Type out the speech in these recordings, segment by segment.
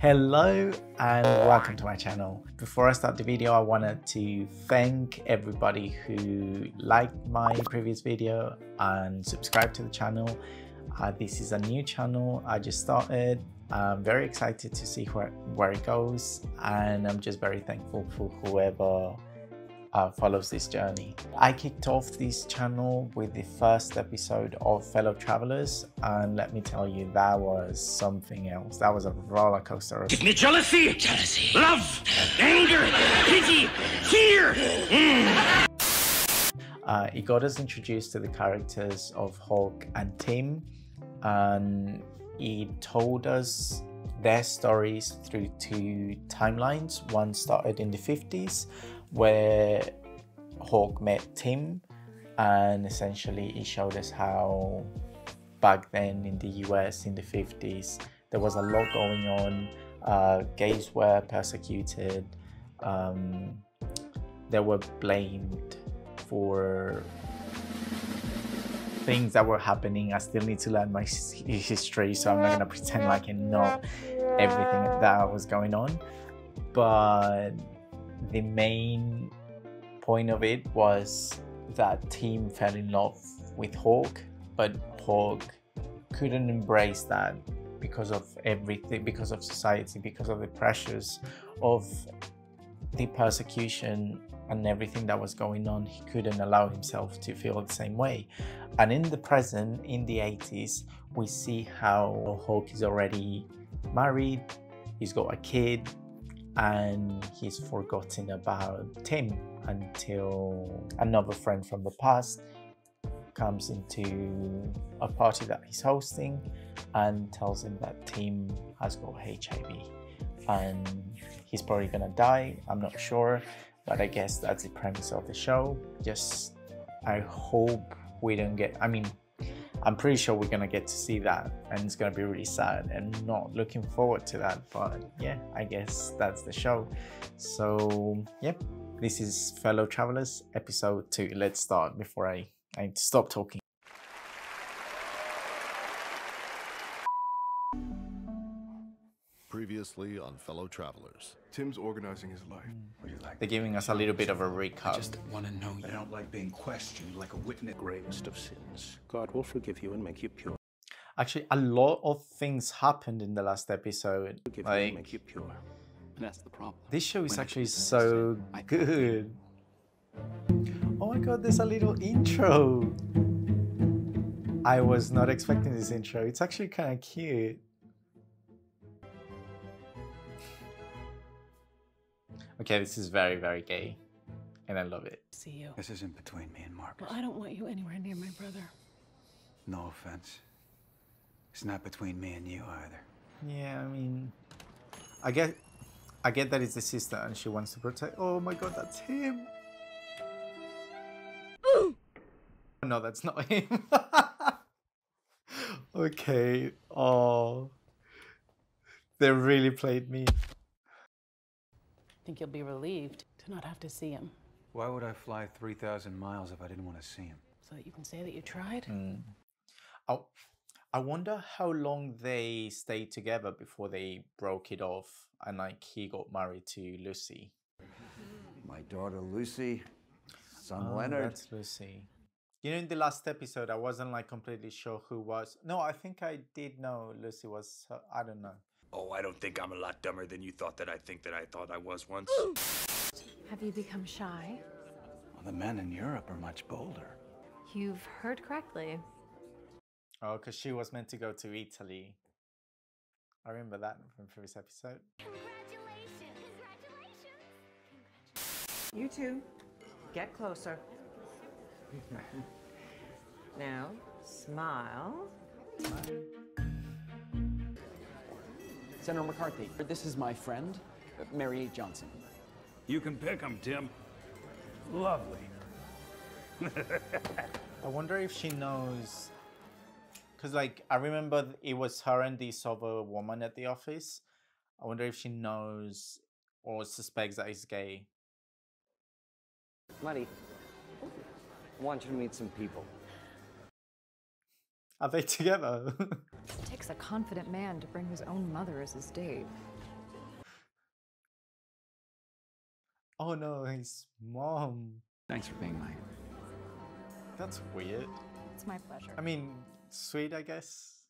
Hello and welcome to my channel. Before I start the video, I wanted to thank everybody who liked my previous video and subscribed to the channel. Uh, this is a new channel I just started. I'm very excited to see where, where it goes and I'm just very thankful for whoever uh, follows this journey. I kicked off this channel with the first episode of Fellow Travelers, and let me tell you, that was something else. That was a roller coaster. Give me jealousy, jealousy, love, anger, pity, fear. Mm. Uh, it got us introduced to the characters of Hawk and Tim, and he told us their stories through two timelines. One started in the 50s where Hawk met Tim, and essentially he showed us how back then in the US in the 50s there was a lot going on. Uh, gays were persecuted, um, they were blamed for things that were happening. I still need to learn my history, so I'm not gonna pretend like I know everything that was going on. But the main point of it was that Tim fell in love with Hawk, but Hawk couldn't embrace that because of everything, because of society, because of the pressures of the persecution and everything that was going on, he couldn't allow himself to feel the same way. And in the present, in the 80s, we see how Hawk is already married, he's got a kid, and he's forgotten about Tim until another friend from the past comes into a party that he's hosting and tells him that Tim has got HIV and he's probably gonna die. I'm not sure, but I guess that's the premise of the show. Just I hope we don't get. I mean, I'm pretty sure we're gonna get to see that and it's gonna be really sad and not looking forward to that but yeah I guess that's the show. So yep this is fellow travelers episode 2 let's start before I, I stop talking Previously on Fellow Travelers. Tim's organizing his life. Mm. Would you like they're giving us a little bit of a recap I just want to know you. I don't like being questioned like a witness. Greatest of sins. God will forgive you and make you pure. actually a lot of things happened in the last episode Forgive you and like make you pure. And that's the problem. this show is When actually so I- good oh my god there's a little intro I was not expecting this intro. It's actually kind of cute. Okay, this is very, very gay. And I love it. see you. This isn't between me and Marcus. Well, I don't want you anywhere near my brother. No offense. It's not between me and you either. Yeah, I mean, I get, I get that it's the sister and she wants to protect. Oh my god, that's him. no, that's not him. okay. Oh, they really played me. Think you'll be relieved to not have to see him, Why would I fly 3,000 miles if I didn't want to see him? so that you can say that you tried. Hmm. Oh, I wonder how long they stayed together before they broke it off and like he got married to Lucy. My daughter Lucy, son Oh, Leonard. That's Lucy. You know, in the last episode, I wasn't like completely sure who was. No, I think I did know Lucy was. Her, I don't know. Oh, I don't think I'm a lot dumber than you thought that I think that I thought I was once. Have you become shy? Well, the men in Europe are much bolder. You've heard correctly. Oh, because she was meant to go to Italy. I remember that from previous episode. You two, get closer. now, smile. Senator McCarthy, this is my friend, Mary Johnson. You can pick him, Tim. Lovely. I wonder if she knows. Because, like, I remember it was her and this other woman at the office. I wonder if she knows or suspects that he's gay. Buddy, I want you to meet some people. Are they together? takes a confident man to bring his own mother as his date. Oh no, his mom. Thanks for being my. That's weird. It's my pleasure. I mean, sweet, I guess.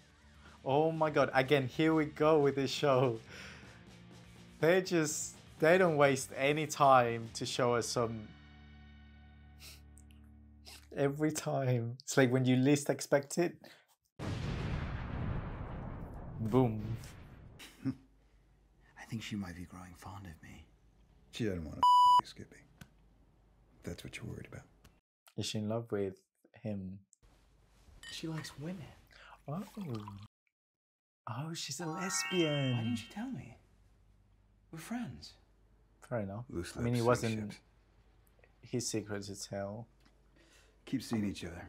Oh my god, again, here we go with this show. They just, they don't waste any time to show us some. Every time. It's like when you least expect it, Boom. I think she might be growing fond of me. She doesn't want to you, Skippy. That's what you're worried about. Is she in love with him? She likes women. Oh. Oh, she's a lesbian. Why didn't you tell me? We're friends. Fair enough. Loose I mean, he wasn't sink ships. his secret to tell. Keep seeing each other.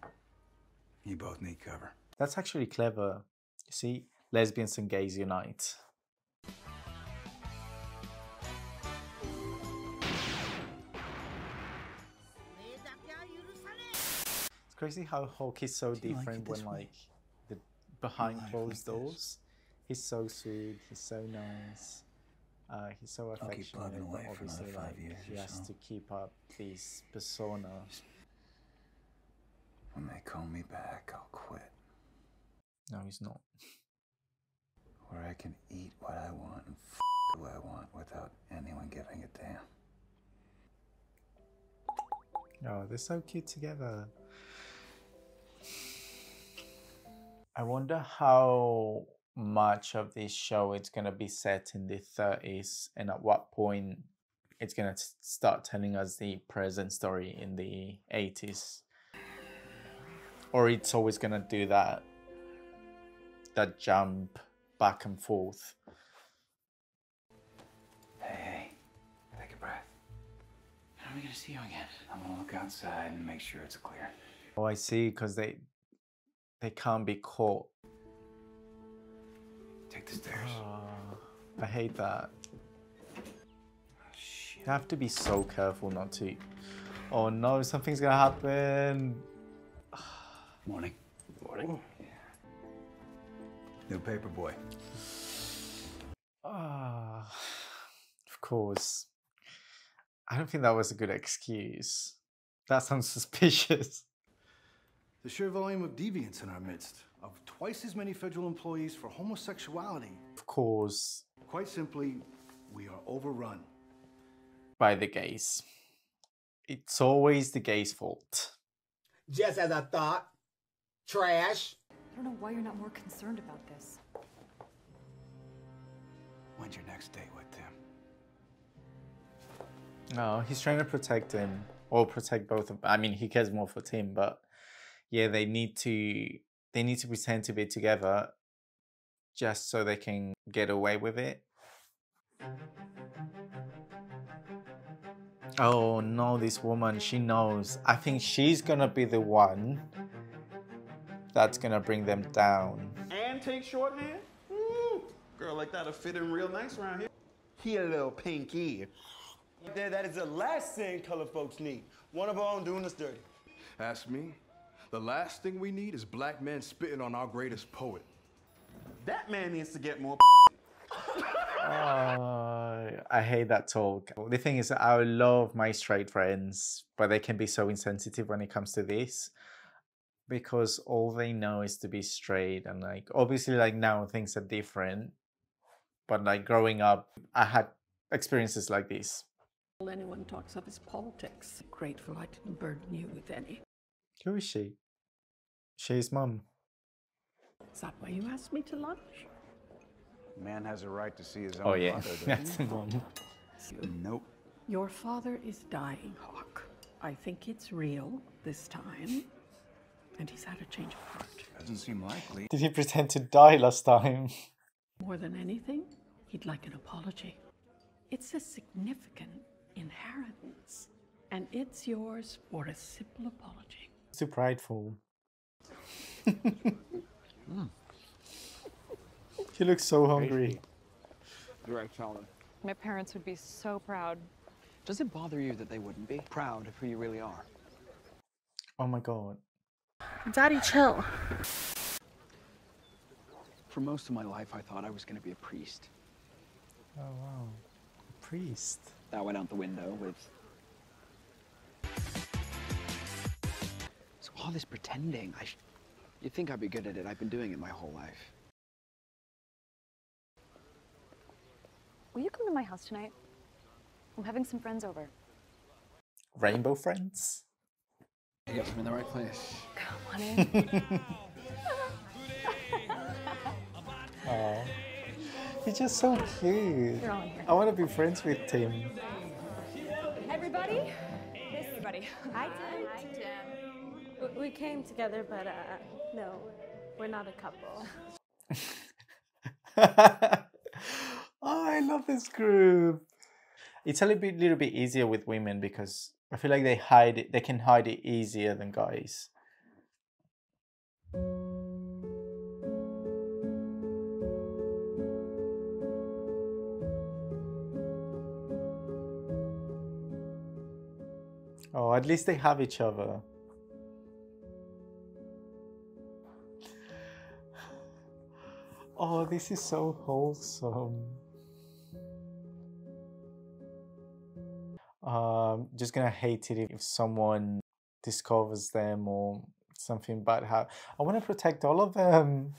You both need cover. That's actually clever. You see, lesbians and gays unite. It's crazy how Hawk is so like different it when way? like the behind closed like this? doors. He's so sweet. He's so nice. Uh, he's so I'll affectionate, plugging away for another five like years he has so. to keep up this persona. When they call me back, I'll quit. No, he's not. Where I can eat what I want and f who I want without anyone giving a damn. Oh, they're so cute together. I wonder how much of this show it's gonna be set in the 30s and at what point it's gonna start telling us the present story in the 80s. Or it's always gonna do that that jump back and forth. Hey, hey, take a breath. How are we gonna see you again? I'm gonna look outside and make sure it's clear. Oh, I see, because they they can't be caught. Take the stairs. Oh, I hate that. Ah, you have to be so careful not to. Oh no, something's gonna happen. Morning. Morning. New paper boy. Ah, of course. I don't think that was a good excuse. That sounds suspicious. The sheer volume of deviance in our midst, of twice as many federal employees for homosexuality. Of course, Quite simply, we are overrun. by the gays. It's always the gays' fault. Just as I thought. Trash. I don't know why you're not more concerned about this. When's your next date with Tim? No, oh, he's trying to protect him or protect both of. I mean, he cares more for Tim, but yeah, they need to they need to pretend to be together just so they can get away with it. Oh no, this woman, she knows. I think she's gonna be the one that's gonna bring them down. And take shorthand? Ooh, girl like that'll fit in real nice around here. He a little pinky. There, that is the last thing colored folks need. One of our own doing us dirty. Ask me. The last thing we need is black men spitting on our greatest poet. That man needs to get more. Uh, I hate that talk. The thing is, I love my straight friends, but they can be so insensitive when it comes to this because all they know is to be straight. And like, obviously, like now things are different, but like growing up, I had experiences like this. all Anyone talks of is politics. Grateful I didn't burden you with any. Who is she? She's mum. Is that why you asked me to lunch? Man has a right to see his oh, own Oh, yeah. mother, That's he? the mum. Nope. Your father is dying, Hawk. I think it's real this time. And he's had a change of heart. Doesn't seem likely. Did he pretend to die last time? More than anything, he'd like an apology. It's a significant inheritance, and it's yours for a simple apology. Too prideful. He looks so hungry. Direct felon. My parents would be so proud. Does it bother you that they wouldn't be proud of who you really are? Oh my god. Daddy, chill. For most of my life, I thought I was going to be a priest. Oh wow. A priest. That went out the window with. So all this pretending, I. Sh- You'd think I'd be good at it. I've been doing it my whole life. Will you come to my house tonight? I'm having some friends over. Rainbow friends? Yep, I'm in the right place. Come on in. Oh, he's just so cute. You're all in here. I want to be friends with Tim. Everybody? This everybody. Hi, Tim. Hi, Tim. We came together, but uh, no, we're not a couple. Oh, I love this group. It's a little bit, little bit easier with women because I feel like they hide it. They can hide it easier than guys. Oh, at least they have each other. Oh, this is so wholesome. Um, just gonna hate it if someone discovers them or something bad happens. I want to protect all of them.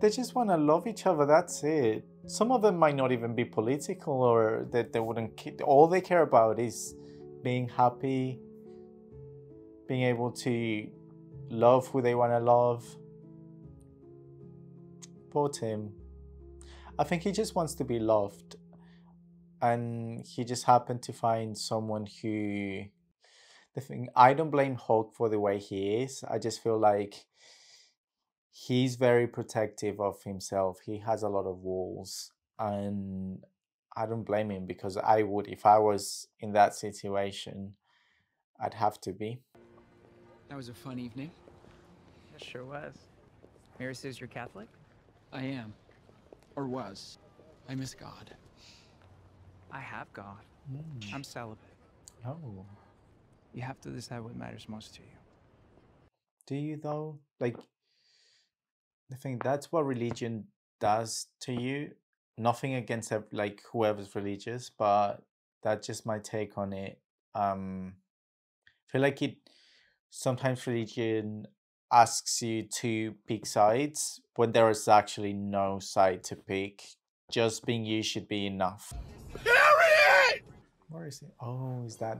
They just want to love each other. That's it. Some of them might not even be political, or that they wouldn't. All they care about is being happy, being able to love who they want to love. Poor Tim. I think he just wants to be loved. And he just happened to find someone who. The thing, I don't blame Hawk for the way he is. I just feel like he's very protective of himself. He has a lot of walls. And I don't blame him because I would, if I was in that situation, I'd have to be. That was a fun evening. It sure was. Mary says you're Catholic? I am. Or was. I miss God. I have God. I'm celibate. Oh. You have to decide what matters most to you. Do you though? Like, I think that's what religion does to you. Nothing against like whoever's religious, but that's just my take on it. Um, I feel like it sometimes religion asks you to pick sides when there is actually no side to pick. Just being you should be enough. Where is he? Oh, is that?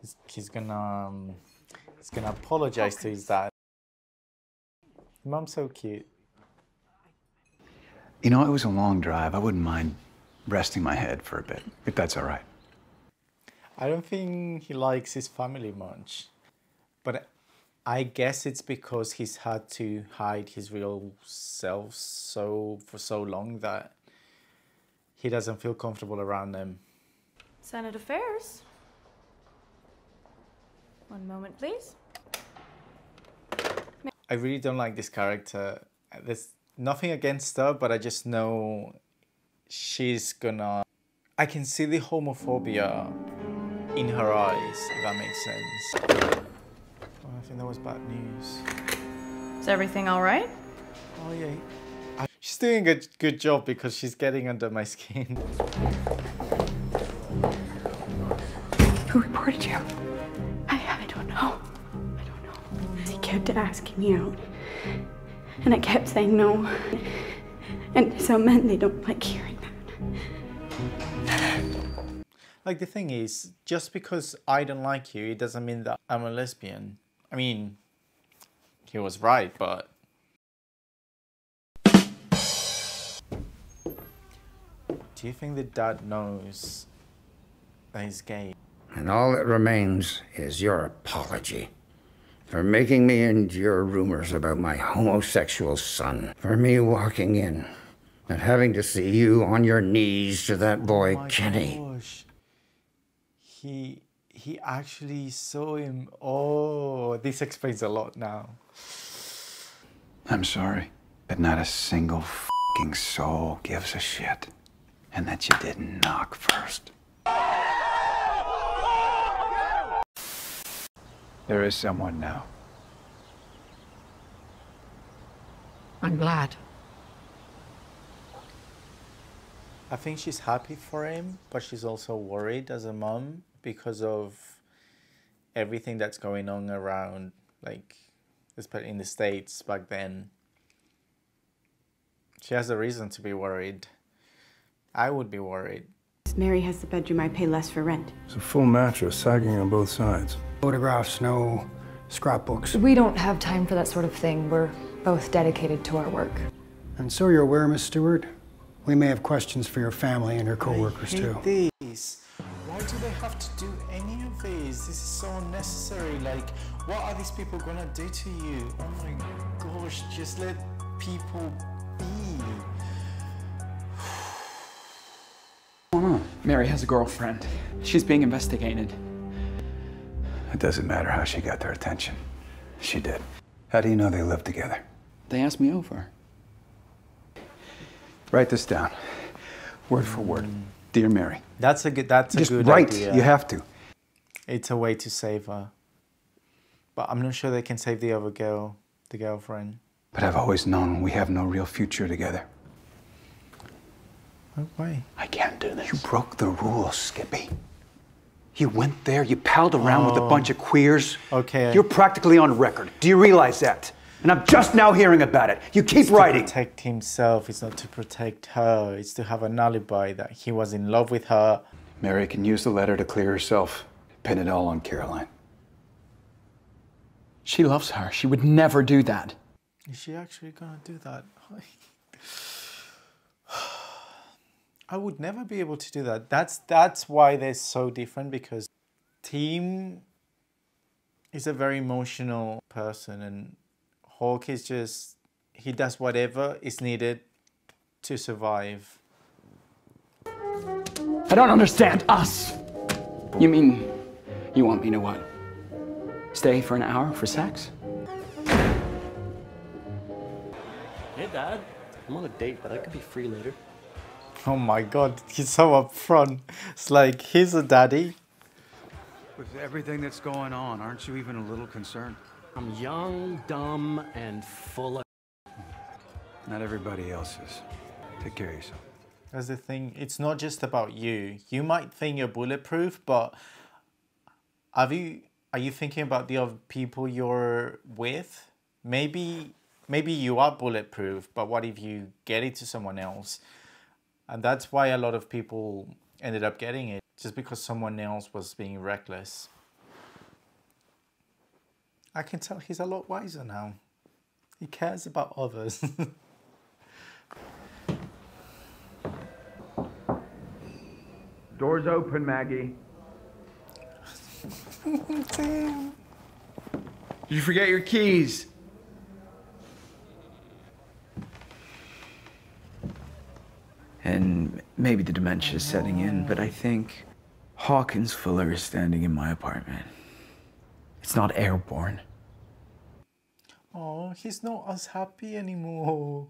He's, he's gonna um, he's gonna apologize to his dad. Mom's so cute. You know, it was a long drive. I wouldn't mind resting my head for a bit, if that's all right. I don't think he likes his family much, but I guess it's because he's had to hide his real self so for so long that he doesn't feel comfortable around them. Senate Affairs. One moment, please. I really don't like this character. There's nothing against her, but I just know she's gonna. I can see the homophobia in her eyes, if that makes sense. Oh, I think that was bad news. Is everything all right? Oh, yeah. She's doing a good job because she's getting under my skin. Who reported you? I, I don't know. I don't know. He kept asking me out. And I kept saying no. And some men, they don't like hearing that. Like, the thing is, just because I don't like you, it doesn't mean that I'm a lesbian. I mean, he was right, but. Do you think that dad knows that he's gay? And all that remains is your apology for making me endure rumors about my homosexual son, for me walking in and having to see you on your knees to that boy, oh my Kenny. gosh. He he actually saw him. Oh, this explains a lot now. I'm sorry, but not a single fing soul gives a shit. And that you didn't knock first. There is someone now. I'm glad. I think she's happy for him, but she's also worried as a mom because of everything that's going on around, like, especially in the States back then. She has a reason to be worried. I would be worried. Mary has the bedroom I pay less for rent. It's a full mattress sagging on both sides. Photographs, no scrapbooks. We don't have time for that sort of thing. We're both dedicated to our work. And so you're aware, Miss Stewart, we may have questions for your family and your coworkers I too. these. Why do they have to do any of these? This is so unnecessary. Like, what are these people gonna do to you? Oh my gosh, just let people be. What's going on? Mary has a girlfriend. She's being investigated. It doesn't matter how she got their attention. She did. How do you know they lived together? They asked me over. Write this down, word for word. Mm. Dear Mary. That's a good. That's a Just good write. idea. You have to. It's a way to save her. But I'm not sure they can save the other girl, the girlfriend. But I've always known we have no real future together. Why? I can't do this. You broke the rules, Skippy. You went there, you palled around with a Oh. bunch of queers. Okay. You're practically on record. Do you realize that? And I'm just now hearing about it. You keep It's to writing. protect himself. It's not to protect her. It's to have an alibi that he was in love with her. Mary can use the letter to clear herself. Pin it all on Caroline. She loves her. She would never do that. Is she actually gonna do that? I would never be able to do that. That's that's why they're so different because Tim is a very emotional person and Hawk is just he does whatever is needed to survive. I don't understand us. You mean you want me to what? Stay for an hour for sex? Hey, Dad. I'm on a date, but I could be free later. Oh my god, he's so upfront. It's like he's a daddy. With everything that's going on, aren't you even a little concerned? I'm young, dumb, and full of. Not everybody else is. Take care of yourself. That's the thing. It's not just about you. You might think you're bulletproof, but have you are you thinking about the other people you're with? Maybe maybe you are bulletproof, but what if you get it to someone else? And that's why a lot of people ended up getting it, just because someone else was being reckless. I can tell he's a lot wiser now. He cares about others. Doors open, Maggie. Damn. Did you forget your keys? And maybe the dementia is setting in, but I think Hawkins Fuller is standing in my apartment. It's not airborne. Oh, he's not as happy anymore.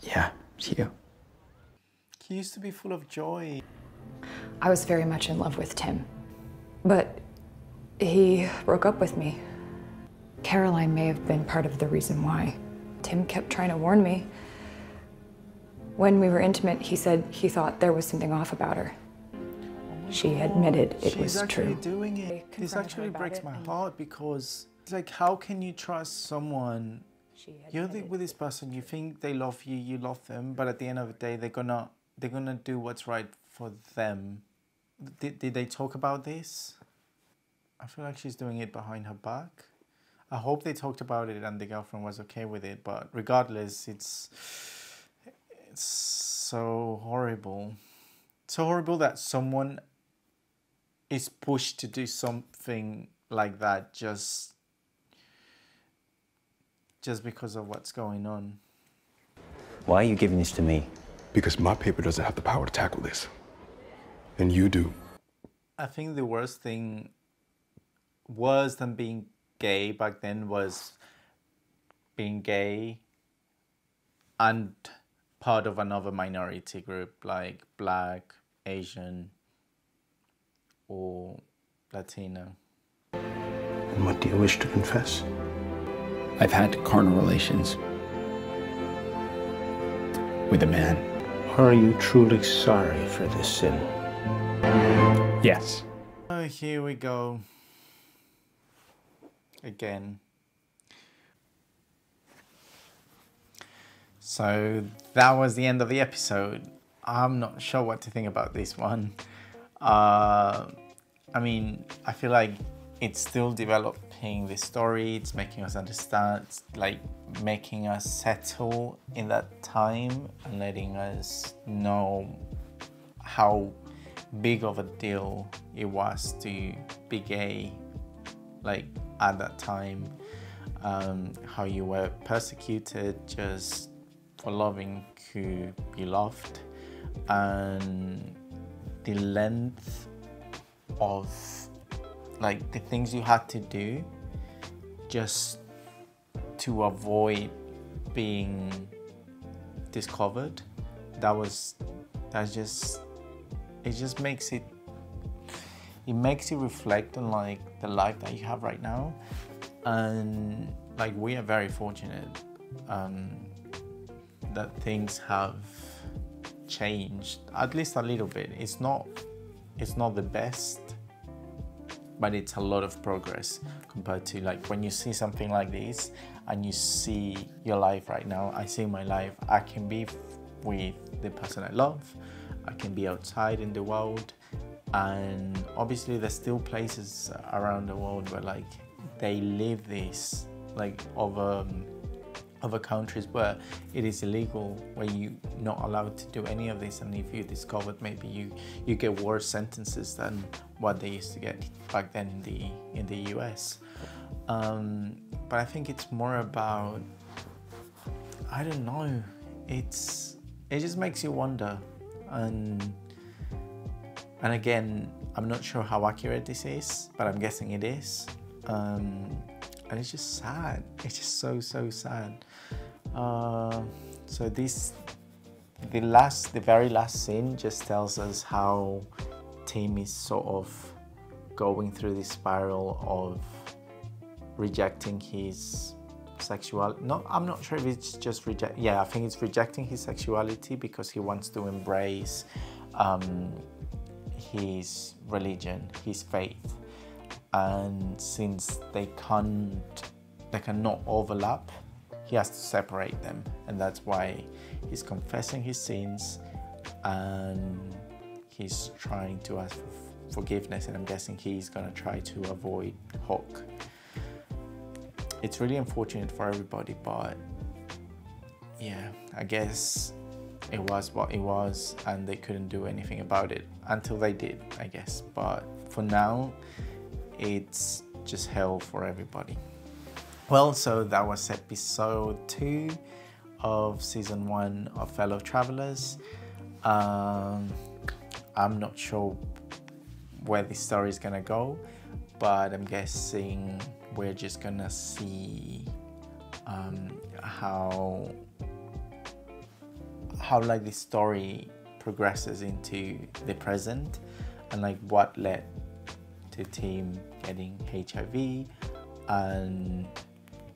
Yeah, it's you. He used to be full of joy. I was very much in love with Tim. But he broke up with me. Caroline may have been part of the reason why. Tim kept trying to warn me. When we were intimate, he said he thought there was something off about her. She admitted it She's was true. doing it. This actually breaks my heart because it's like, how can you trust someone? You're with this person. You think they love you, you love them, but at the end of the day, they're gonna they're gonna do what's right for them. Did, did they talk about this? I feel like she's doing it behind her back. I hope they talked about it and the girlfriend was okay with it. But regardless, it's it's so horrible. So horrible that someone is pushed to do something like that just just because of what's going on. Why are you giving this to me? Because my paper doesn't have the power to tackle this. And you do. I think the worst thing worse than being gay back then was being gay and part of another minority group like black, Asian, or Latino. And what do you wish to confess? I've had carnal relations with a man. Are you truly sorry for this sin? Yes. Oh, here we go. Again. So that was the end of the episode. I'm not sure what to think about this one. Uh, I mean, I feel like it's still developing the story. It's making us understand, like making us settle in that time and letting us know how big of a deal it was to be gay, like at that time. Um, how you were persecuted just for loving you loved, and the length of like the things you had to do just to avoid being discovered that was that's just it just makes it it makes you reflect on like the life that you have right now. And like we are very fortunate um, that things have changed at least a little bit. It's not it's not the best but it's a lot of progress compared to like when you see something like this and you see your life right now i see my life i can be with the person i love i can be outside in the world and obviously there's still places around the world where like they live this like over um, other countries where it is illegal, where you're not allowed to do any of this, and if you discovered, maybe you you get worse sentences than what they used to get back then in the in the U.S. Um, but I think it's more about I don't know. It's it just makes you wonder, and and again, I'm not sure how accurate this is, but I'm guessing it is. Um, and it's just sad. It's just so so sad. Uh, so this, the last, the very last scene just tells us how Tim is sort of going through this spiral of rejecting his sexuality. No, I'm not sure if it's just reject. Yeah, I think it's rejecting his sexuality because he wants to embrace um, his religion, his faith and since they can't they cannot overlap he has to separate them. And that's why he's confessing his sins and he's trying to ask for forgiveness. And i'm guessing he's going to try to avoid hawk it's really unfortunate for everybody but yeah i guess it was what it was and they couldn't do anything about it until they did i guess. But for now it's just hell for everybody. Well, so that was episode two of season one of Fellow Travelers. Um, I'm not sure where this story is gonna go, but I'm guessing we're just gonna see um, how how like the story progresses into the present and like what led to Tim getting HIV and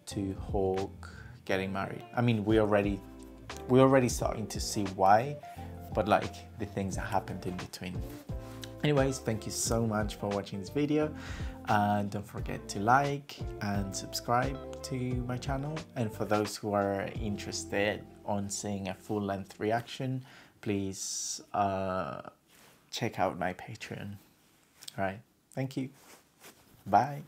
to Hawk getting married. I mean, we already we're already starting to see why, but like the things that happened in between. Anyways, thank you so much for watching this video and don't forget to like and subscribe to my channel and for those who are interested on seeing a full-length reaction please uh, check out my patreon all right Thank you. Bye.